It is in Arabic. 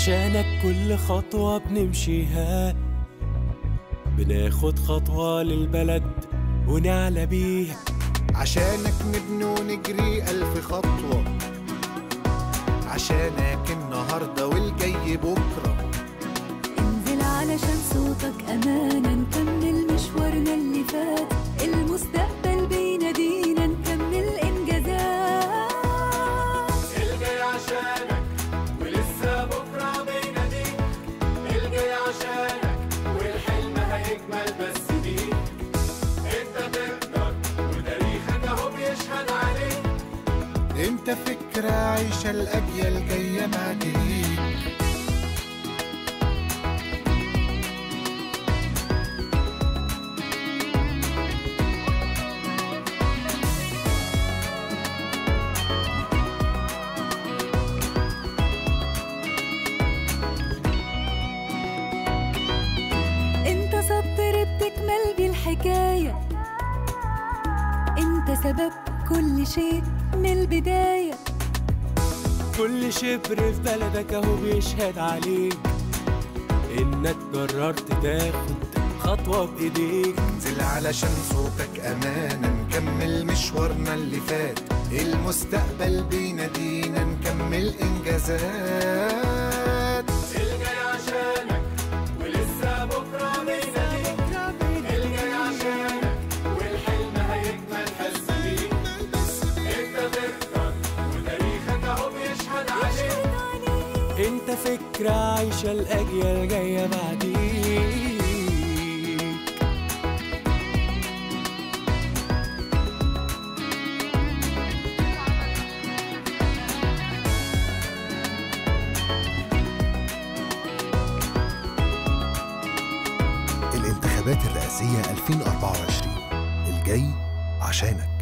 عشانك كل خطوة بنمشيها. بناخد خطوة للبلد ونعلى بيها. عشانك نبني ونجري ألف خطوة. عشانك النهاردة والجاي بكرة. انزل علشان صوتك أمانة نكمل مشوارنا اللي انت فكرة عايشة الأجيال جاية بعديك انت سطر بتكمل بيه الحكاية انت سبب كل شيء من البداية. كل شبر في بلدك أهو بيشهد عليك. إنك قررت تاخد خطوة بإيديك. انزل علشان صوتك أمانة نكمل مشوارنا اللي فات. المستقبل بينادينا نكمل إنجازات. فكرة عايشة الأجيال جاية بعديك. الانتخابات الرئاسية 2024 الجاي عشانك.